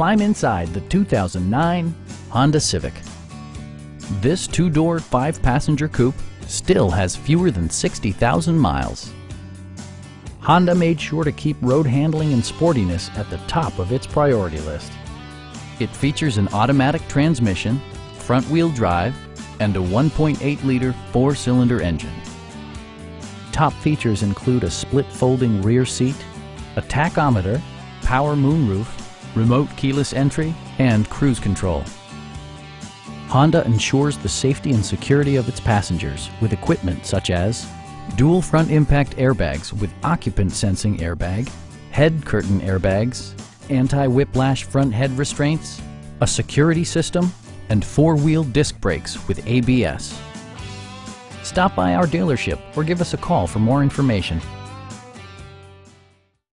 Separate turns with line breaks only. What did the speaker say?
climb inside the 2009 Honda Civic. This two-door, five-passenger coupe still has fewer than 60,000 miles. Honda made sure to keep road handling and sportiness at the top of its priority list. It features an automatic transmission, front-wheel drive, and a 1.8-liter four-cylinder engine. Top features include a split folding rear seat, a tachometer, power moonroof, remote keyless entry, and cruise control. Honda ensures the safety and security of its passengers with equipment such as dual front impact airbags with occupant sensing airbag, head curtain airbags, anti-whiplash front head restraints, a security system, and four-wheel disc brakes with ABS. Stop by our dealership or give us a call for more information.